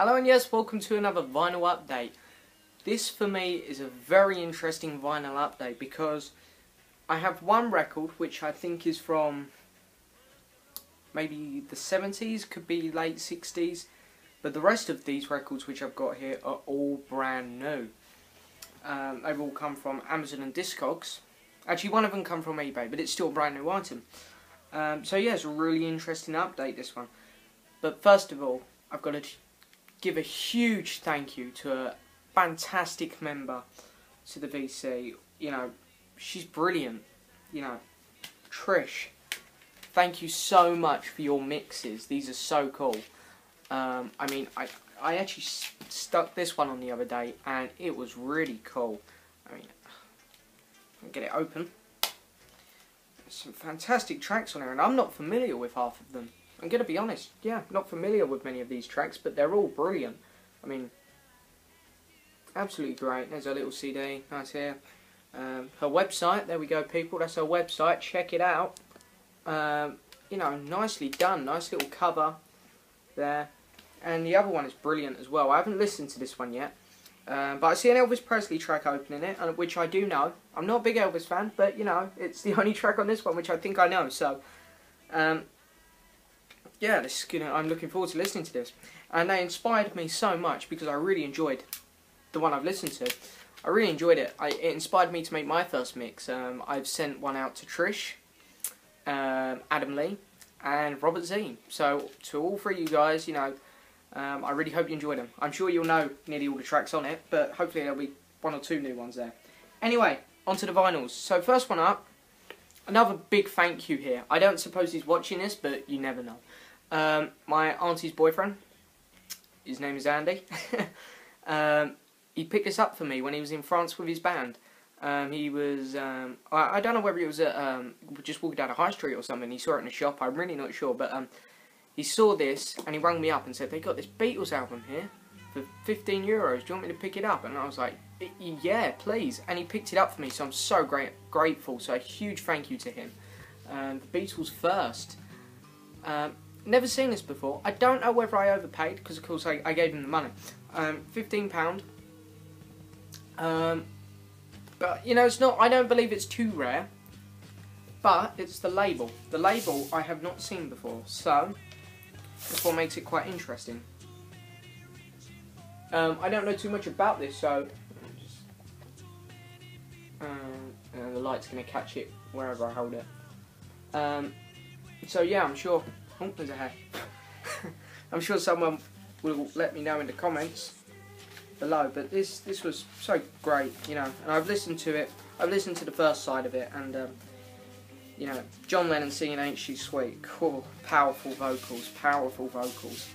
Hello and yes, welcome to another vinyl update. This for me is a very interesting vinyl update because I have one record which I think is from maybe the 70s, could be late 60s, but the rest of these records which I've got here are all brand new. Um, they've all come from Amazon and Discogs. Actually, one of them come from eBay, but it's still a brand new item. Um, so yeah, it's a really interesting update, this one. But first of all, I've got to give a huge thank you to a fantastic member to the VC. You know, she's brilliant. You know, Trish, thank you so much for your mixes. These are so cool. Um, I mean, I I actually stuck this one on the other day, and it was really cool. I mean, get it open. Some fantastic tracks on here, and I'm not familiar with half of them. I'm going to be honest, yeah, not familiar with many of these tracks, but they're all brilliant. I mean, absolutely great. There's a little CD, nice here. Um, her website, there we go, people. That's her website. Check it out. Um, you know, nicely done. Nice little cover there. And the other one is brilliant as well. I haven't listened to this one yet. Um, but I see an Elvis Presley track opening it, which I do know. I'm not a big Elvis fan, but, you know, it's the only track on this one which I think I know. So, um, yeah, this is gonna, I'm looking forward to listening to this. And they inspired me so much because I really enjoyed the one I've listened to. I really enjoyed it. I, it inspired me to make my first mix. Um, I've sent one out to Trish, um, Adam Lee, and Robert Z. So to all three of you guys, you know, um, I really hope you enjoyed them. I'm sure you'll know nearly all the tracks on it, but hopefully there'll be one or two new ones there. Anyway, onto the vinyls. So first one up, another big thank you here. I don't suppose he's watching this, but you never know. Um, my auntie's boyfriend, his name is Andy, um, he picked this up for me when he was in France with his band. Um, he was, um, I, I, don't know whether he was at, um, just walking down a high street or something, he saw it in a shop, I'm really not sure, but um, he saw this and he rang me up and said, they got this Beatles album here for 15 euros, do you want me to pick it up? And I was like, yeah, please. And he picked it up for me, so I'm so great, grateful, so a huge thank you to him. the Beatles first. Um, never seen this before. I don't know whether I overpaid because of course I, I gave him the money. Um, Fifteen pound. Um, but you know it's not. I don't believe it's too rare. But it's the label. The label I have not seen before, so that's what makes it quite interesting. Um, I don't know too much about this, so um, the light's going to catch it wherever I hold it. Um, so yeah, I'm sure I'm sure someone will let me know in the comments below. But this this was so great, you know. And I've listened to it. I've listened to the first side of it, and um, you know, John Lennon singing "Ain't She Sweet." Cool, powerful vocals, powerful vocals.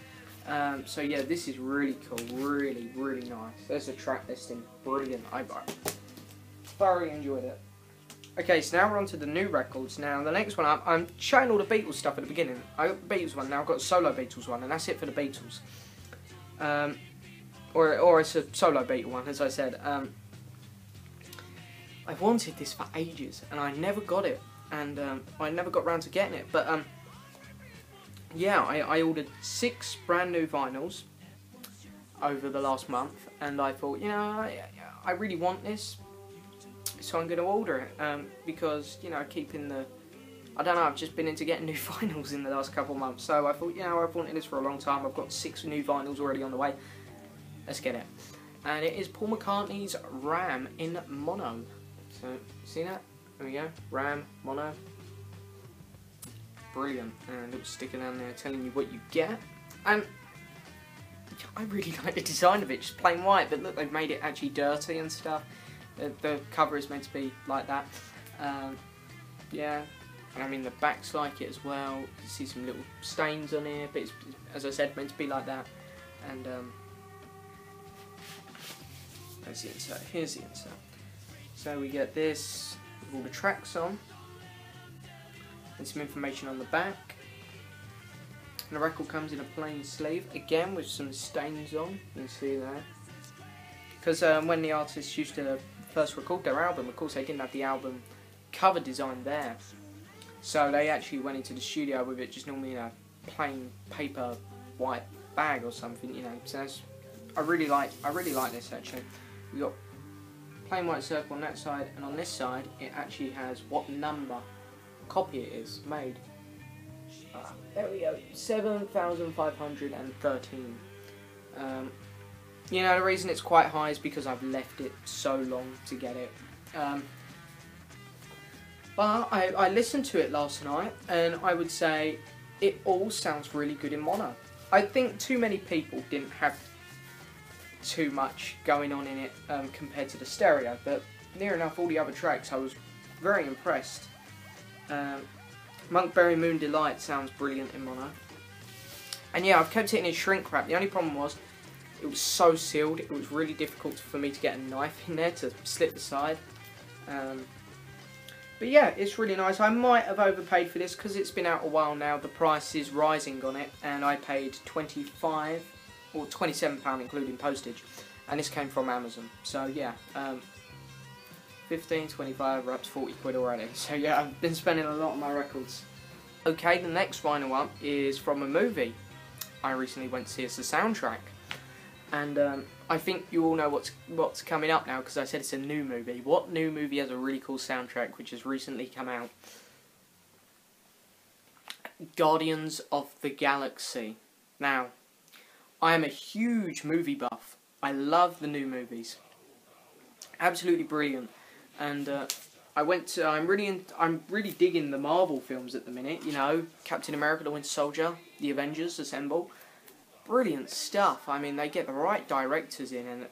Um, so yeah, this is really cool, really, really nice. There's a track listing, brilliant. I, I thoroughly enjoyed it. Okay, so now we're on to the new records. Now, the next one up, I'm showing all the Beatles stuff at the beginning. I got the Beatles one, now I've got solo Beatles one, and that's it for the Beatles. Um, or, or it's a solo Beatle one, as I said. Um, I've wanted this for ages, and I never got it. And um, I never got round to getting it. But, um, yeah, I, I ordered six brand new vinyls over the last month. And I thought, you know, I, I really want this so I'm going to order it um, because you know keeping the I don't know I've just been into getting new vinyls in the last couple of months. So I thought you know I've wanted this for a long time. I've got six new vinyls already on the way. Let's get it. And it is Paul McCartney's Ram in mono. So see that? There we go. Ram mono. Brilliant. And it was sticking down there telling you what you get. And I really like the design of it just plain white but look they've made it actually dirty and stuff the, cover is meant to be like that. Um, yeah, and I mean the back's like it as well. You can see some little stains on here, but it's, as I said, meant to be like that. And um, there's the insert. Here's the insert. So we get this with all the tracks on, and some information on the back. And the record comes in a plain sleeve, again with some stains on. You can see there. Because um, when the artist used to first record their album, of course they didn't have the album cover design there. So they actually went into the studio with it just normally in a plain paper white bag or something, you know. So I really like I really like this actually. We got plain white circle on that side, and on this side it actually has what number copy it is made. Ah, there we go, seven thousand five hundred and thirteen. Um, you know the reason it's quite high is because I've left it so long to get it. Um, but I, I listened to it last night, and I would say it all sounds really good in mono. I think too many people didn't have too much going on in it um, compared to the stereo, but near enough all the other tracks I was very impressed. Um, Monkberry Moon Delight sounds brilliant in mono. And yeah, I've kept it in shrink wrap. The only problem was it was so sealed, it was really difficult for me to get a knife in there to slit the side. Um, but yeah, it's really nice. I might have overpaid for this because it's been out a while now. The price is rising on it, and I paid 25 or 27 pound including postage, and this came from Amazon. So yeah, um, 15, 25, we're up to 40 quid already. So yeah, I've been spending a lot on my records. Okay, the next vinyl up is from a movie I recently went to see as the soundtrack. And um, I think you all know what's what's coming up now because I said it's a new movie. What new movie has a really cool soundtrack which has recently come out? Guardians of the Galaxy. Now, I am a huge movie buff. I love the new movies. Absolutely brilliant. And uh, I went to. I'm really. In, I'm really digging the Marvel films at the minute. You know, Captain America: The Winter Soldier, The Avengers Assemble brilliant stuff. I mean, they get the right directors in, and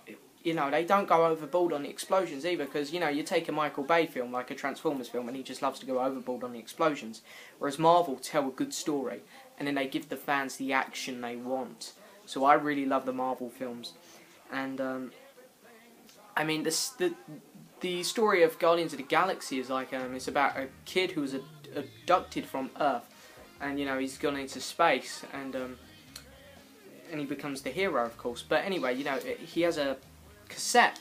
you know they don't go overboard on the explosions either. Because you know you take a Michael Bay film like a Transformers film, and he just loves to go overboard on the explosions. Whereas Marvel tell a good story, and then they give the fans the action they want. So I really love the Marvel films, and um, I mean this the the story of Guardians of the Galaxy is like um, it's about a kid who was abducted from Earth, and you know he's gone into space, and um, and he becomes the hero, of course. But anyway, you know, he has a cassette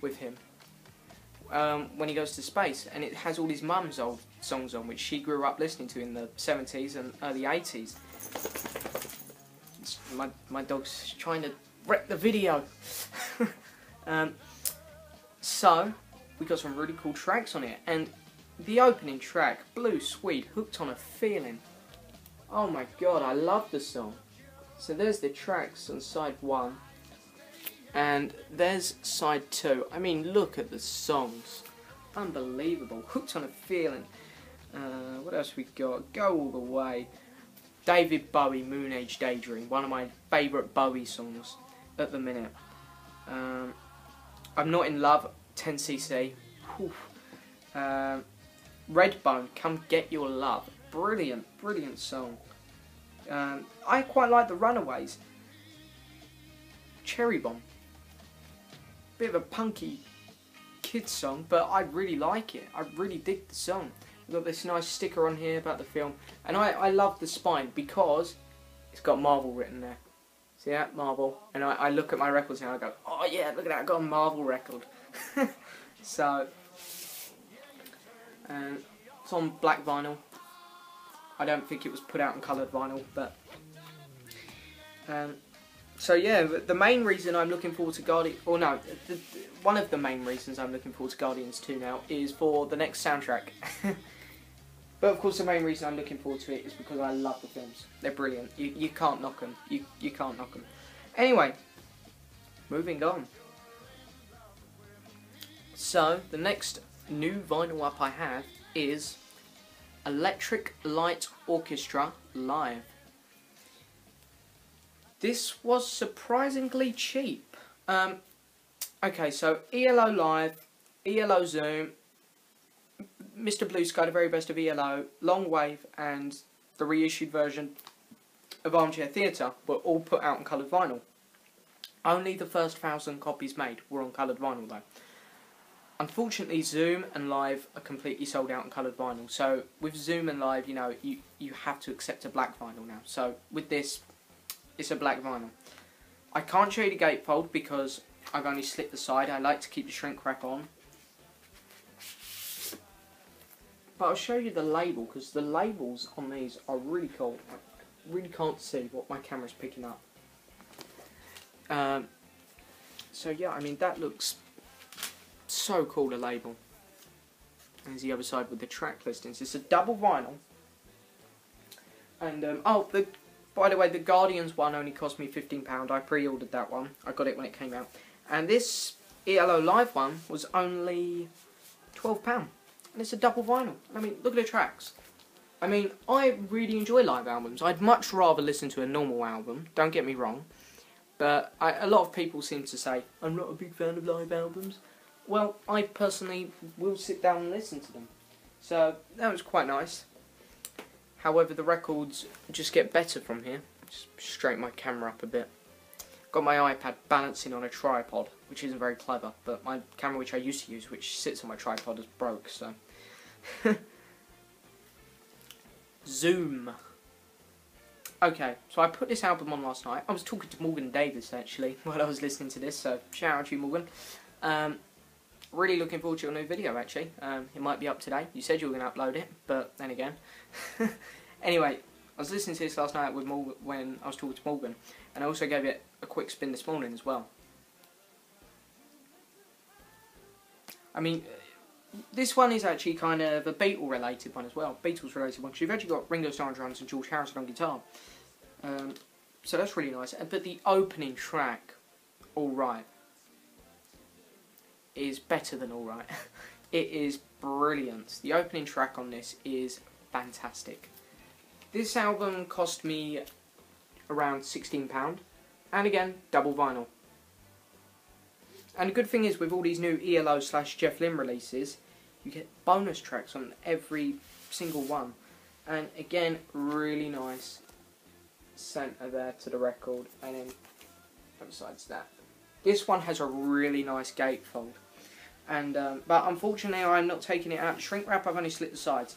with him um, when he goes to space, and it has all his mum's old songs on, which she grew up listening to in the 70s and early 80s. It's, my, my dog's trying to wreck the video. um, so, we got some really cool tracks on it, and the opening track, Blue Swede, Hooked on a Feeling. Oh my god, I love the song. So there's the tracks on side one. And there's side two. I mean, look at the songs. Unbelievable. Hooked on a feeling. Uh, what else we got? Go all the way. David Bowie, Moon Age Daydream. One of my favourite Bowie songs at the minute. Um, I'm not in love. 10cc. Um, Redbone, Come Get Your Love. Brilliant, brilliant song. Um, I quite like the Runaways. Cherry Bomb. Bit of a punky kids song, but I really like it. I really dig the song. We've got this nice sticker on here about the film, and I, I love the spine because it's got Marvel written there. See that? Marvel. And I, I look at my records and I go, oh yeah, look at that, I got a Marvel record. so, and it's on black vinyl. I don't think it was put out in coloured vinyl, but um, so yeah, the main reason I'm looking forward to Guardian, or no, the, the, one of the main reasons I'm looking forward to Guardians 2 now is for the next soundtrack. but of course, the main reason I'm looking forward to it is because I love the films. They're brilliant. You you can't knock them. You you can't knock them. Anyway, moving on. So the next new vinyl up I have is Electric Light Orchestra Live. This was surprisingly cheap. Um, okay, so ELO Live, ELO Zoom, Mr. Blue Sky, the very best of ELO, Long Wave, and the reissued version of Armchair Theatre were all put out on coloured vinyl. Only the first thousand copies made were on coloured vinyl though. Unfortunately, Zoom and Live are completely sold out in coloured vinyl. So with Zoom and Live, you know, you, you have to accept a black vinyl now. So with this, it's a black vinyl. I can't show you the gatefold because I've only slit the side. I like to keep the shrink wrap on. But I'll show you the label because the labels on these are really cool. I really can't see what my camera's picking up. Um, so yeah, I mean that looks so cool. The label. There's the other side with the track listings. It's a double vinyl. And um, oh, the by the way, the Guardians one only cost me fifteen pound. I pre-ordered that one. I got it when it came out. And this ELO Live one was only twelve pound. And it's a double vinyl. I mean, look at the tracks. I mean, I really enjoy live albums. I'd much rather listen to a normal album. Don't get me wrong. But I, a lot of people seem to say, I'm not a big fan of live albums. Well, I personally will sit down and listen to them. So, that was quite nice. However, the records just get better from here. Just straighten my camera up a bit. Got my iPad balancing on a tripod, which isn't very clever, but my camera which I used to use, which sits on my tripod, is broke, so... Zoom. Okay, so I put this album on last night. I was talking to Morgan Davis actually while I was listening to this, so shout out to you, Morgan. Um, really looking forward to your new video actually. Um, it might be up today. You said you were going to upload it, but then again. anyway, I was listening to this last night with Morgan when I was talking to Morgan, and I also gave it a quick spin this morning as well. I mean, this one is actually kind of a Beatle related one as well. Beatles related one. Because you've actually got Ringo Starr on drums and George Harrison on guitar. Um, so that's really nice. But the opening track, Alright, is better than Alright. it is brilliant. The opening track on this is fantastic. This album cost me around £16. And again, double vinyl. And the good thing is, with all these new ELO slash Jeff Lynne releases, you get bonus tracks on every single one. And again, really nice centre there to the record. And then, besides that, this one has a really nice gatefold. And um, but unfortunately, I'm not taking it out shrink wrap. I've only slit the sides.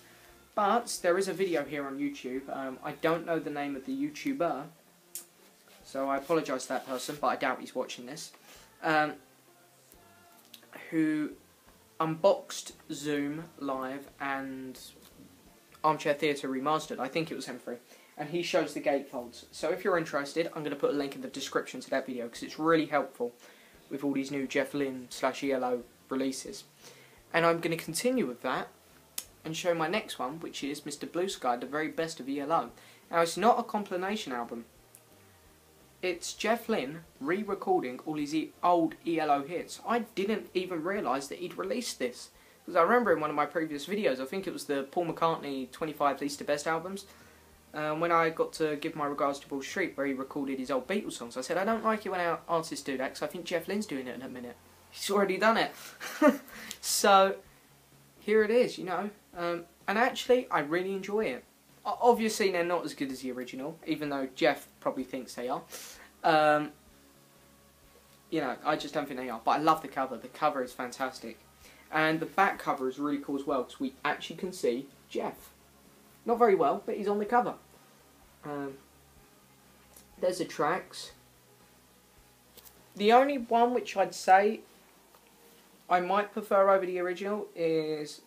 But there is a video here on YouTube. Um, I don't know the name of the YouTuber, so I apologise to that person, but I doubt he's watching this. Um, who unboxed Zoom Live and Armchair Theatre Remastered. I think it was him. And he shows the gatefolds. So if you're interested, I'm going to put a link in the description to that video because it's really helpful with all these new Jeff Lynne slash ELO releases. And I'm going to continue with that and show my next one, which is Mr. Blue Sky, the very best of ELO. Now, it's not a compilation album. It's Jeff Lynne re-recording all his old ELO hits. I didn't even realise that he'd released this. Because I remember in one of my previous videos, I think it was the Paul McCartney 25 Least to Best albums, um, when I got to give my regards to Broad Street, where he recorded his old Beatles songs, I said, I don't like it when our artists do that, because I think Jeff Lynne's doing it in a minute. He's already done it. so, here it is, you know. Um, and actually, I really enjoy it. Obviously, they're not as good as the original, even though Jeff probably thinks they are. Um, you know, I just don't think they are. But I love the cover. The cover is fantastic. And the back cover is really cool as well, because we actually can see Jeff. Not very well, but he's on the cover. Um, there's the tracks. The only one which I'd say I might prefer over the original is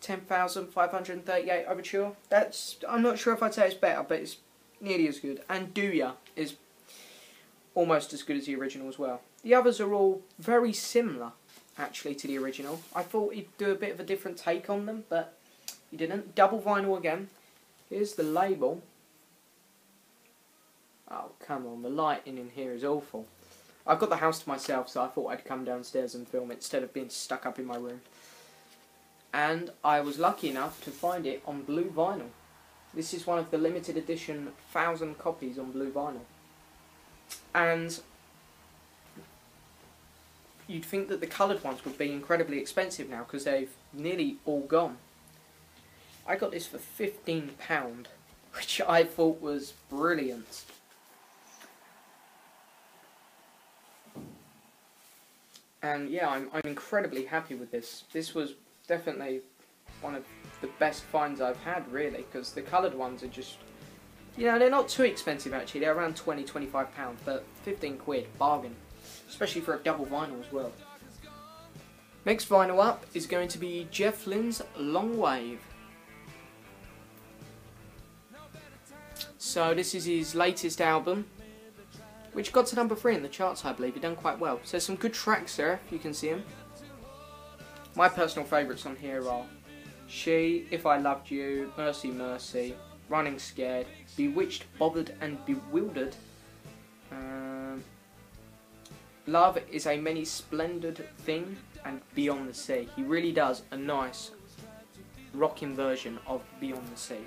10,538 Overture. That's, I'm not sure if I'd say it's better, but it's nearly as good. And Do Ya is almost as good as the original as well. The others are all very similar, actually, to the original. I thought he'd do a bit of a different take on them, but he didn't. Double vinyl again. Here's the label. Oh, come on, the lighting in here is awful. I've got the house to myself, so I thought I'd come downstairs and film it instead of being stuck up in my room and I was lucky enough to find it on blue vinyl. This is one of the limited edition thousand copies on blue vinyl. And you'd think that the coloured ones would be incredibly expensive now because they've nearly all gone. I got this for £15, which I thought was brilliant. And yeah, I'm, I'm incredibly happy with this. This was definitely one of the best finds I've had, really, because the coloured ones are just, you know, they're not too expensive actually. They're around 20, 25 pounds, but 15 quid, bargain, especially for a double vinyl as well. Next vinyl up is going to be Jeff Lynne's Long Wave. So this is his latest album, which got to number three in the charts, I believe. He done quite well. So some good tracks there, if you can see them. My personal favourites on here are She, If I Loved You, Mercy Mercy, Running Scared, Bewitched, Bothered and Bewildered. Um, Love is a many splendid thing and Beyond the Sea. He really does a nice rocking version of Beyond the Sea.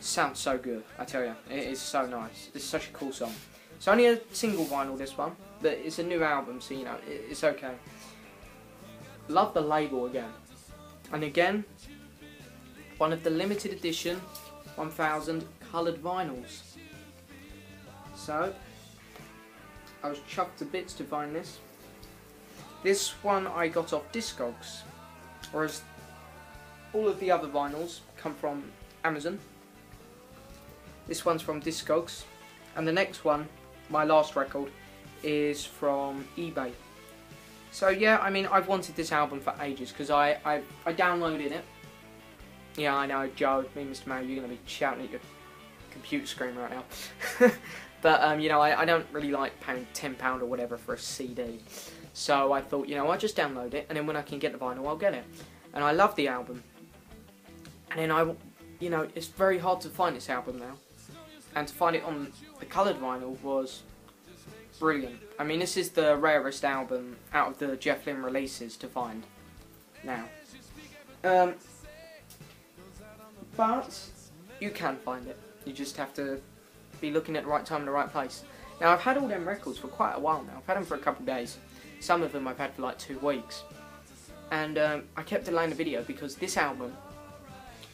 Sounds so good, I tell you. It is so nice. It's such a cool song. It's only a single vinyl, this one, but it's a new album, so you know, it's okay. Love the label again. And again, one of the limited edition 1000 coloured vinyls. So, I was chucked to bits to find this. This one I got off Discogs, whereas all of the other vinyls come from Amazon. This one's from Discogs, and the next one, my last record, is from eBay. So yeah, I mean, I've wanted this album for ages because I, I I downloaded it. Yeah, I know, Joe, me, Mr. Mario, you're gonna be shouting at your computer screen right now. but um, you know, I, I don't really like paying ten pound or whatever for a CD. So I thought, you know, I'll just download it, and then when I can get the vinyl, I'll get it. And I love the album. And then I, you know, it's very hard to find this album now. And to find it on the coloured vinyl was brilliant. I mean, this is the rarest album out of the Jeff Lynne releases to find now. Um, but you can find it. You just have to be looking at the right time in the right place. Now, I've had all them records for quite a while now. I've had them for a couple days. Some of them I've had for like two weeks. And um, I kept delaying the video because this album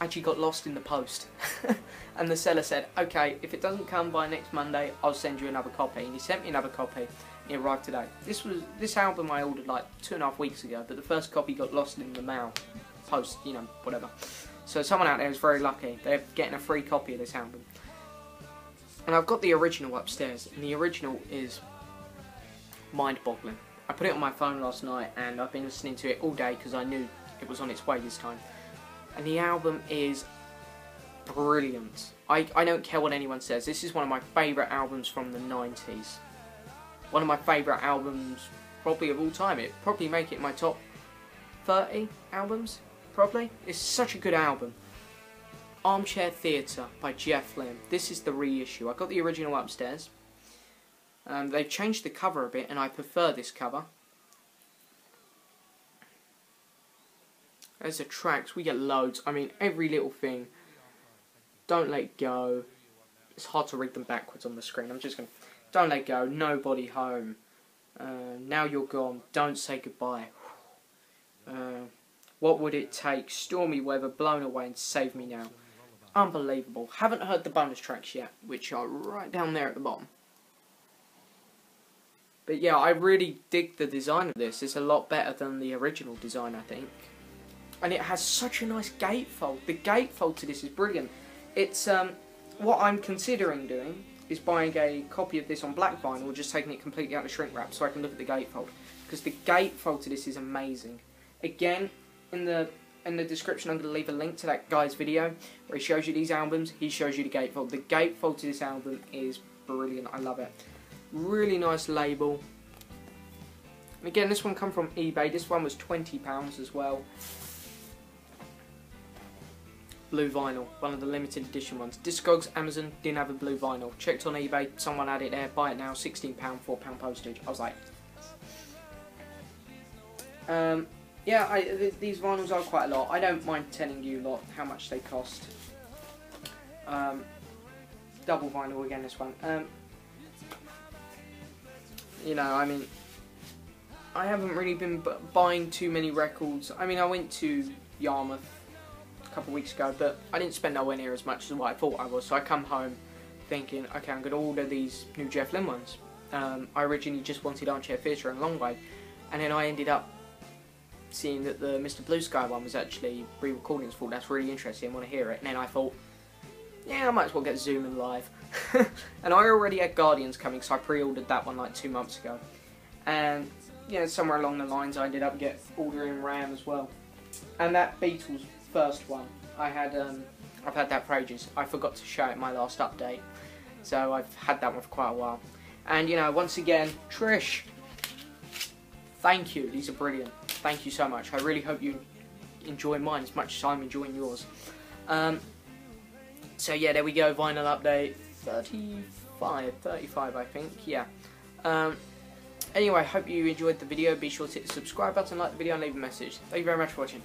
actually got lost in the post. and the seller said, okay, if it doesn't come by next Monday, I'll send you another copy. And he sent me another copy. It arrived today. This was this album I ordered like two and a half weeks ago, but the first copy got lost in the mail, post, you know, whatever. So someone out there is very lucky. They're getting a free copy of this album. And I've got the original upstairs, and the original is mind-boggling. I put it on my phone last night, and I've been listening to it all day because I knew it was on its way this time. And the album is brilliant. I, I don't care what anyone says. This is one of my favourite albums from the 90s. One of my favourite albums probably of all time. It probably make it my top 30 albums, probably. It's such a good album. Armchair Theatre by Jeff Lynne. This is the reissue. I got the original upstairs. Um, they've changed the cover a bit and I prefer this cover. There's the tracks. We get loads. I mean, every little thing. Don't let go. It's hard to read them backwards on the screen. I'm just going to... Don't let go. Nobody home. Uh, now you're gone. Don't say goodbye. Uh, what would it take? Stormy weather, blown away, and save me now. Unbelievable. Haven't heard the bonus tracks yet, which are right down there at the bottom. But yeah, I really dig the design of this. It's a lot better than the original design, I think. And it has such a nice gatefold. The gatefold to this is brilliant. It's um, what I'm considering doing is buying a copy of this on black vinyl, or just taking it completely out of shrink wrap so I can look at the gatefold. Because the gatefold to this is amazing. Again, in the in the description I'm going to leave a link to that guy's video where he shows you these albums, he shows you the gatefold. The gatefold to this album is brilliant, I love it. Really nice label. And again, this one come from eBay. This one was £20 as well. Blue vinyl, one of the limited edition ones. Discogs, Amazon didn't have a blue vinyl. Checked on eBay, someone had it there. Buy it now, £16, £4 postage. I was like, um, yeah, I, th these vinyls are quite a lot. I don't mind telling you lot how much they cost. Um, double vinyl again, this one. Um, you know, I mean, I haven't really been buying too many records. I mean, I went to Yarmouth couple of weeks ago, but I didn't spend nowhere near as much as what I thought I was. So I come home thinking, okay, I'm going to order these new Jeff Lynne ones. Um, I originally just wanted Armchair Theatre and Long Wave, and then I ended up seeing that the Mr. Blue Sky one was actually re-recording. Thought that's really interesting. I want to hear it. And then I thought, yeah, I might as well get Zoom and live. and I already had Guardians coming, so I pre-ordered that one like two months ago. And yeah, somewhere along the lines, I ended up get ordering Ram as well. And that Beatles first one, I had um, I've had that for ages. I forgot to show it my last update. So I've had that one for quite a while. And you know, once again, Trish, thank you. These are brilliant. Thank you so much. I really hope you enjoy mine as much as I'm enjoying yours. Um, so yeah, there we go. Vinyl update 35, 35 I think. Yeah. Um, anyway, hope you enjoyed the video. Be sure to hit the subscribe button, like the video, and leave a message. Thank you very much for watching.